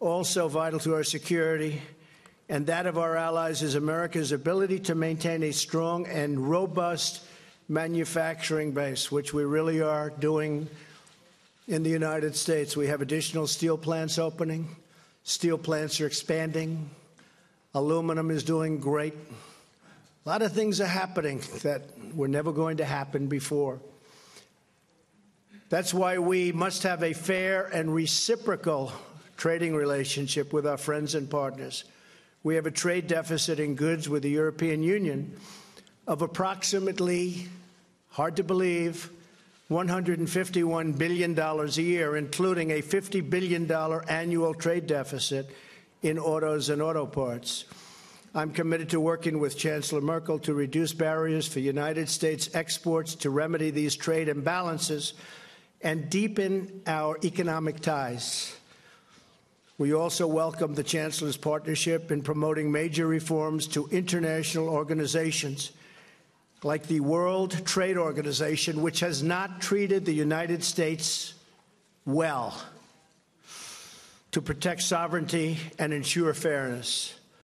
also vital to our security and that of our allies is America's ability to maintain a strong and robust manufacturing base, which we really are doing in the United States. We have additional steel plants opening, steel plants are expanding, aluminum is doing great. A lot of things are happening that were never going to happen before. That's why we must have a fair and reciprocal trading relationship with our friends and partners. We have a trade deficit in goods with the European Union of approximately, hard to believe, $151 billion a year, including a $50 billion annual trade deficit in autos and auto parts. I'm committed to working with Chancellor Merkel to reduce barriers for United States exports to remedy these trade imbalances and deepen our economic ties. We also welcome the Chancellor's partnership in promoting major reforms to international organizations like the World Trade Organization, which has not treated the United States well to protect sovereignty and ensure fairness.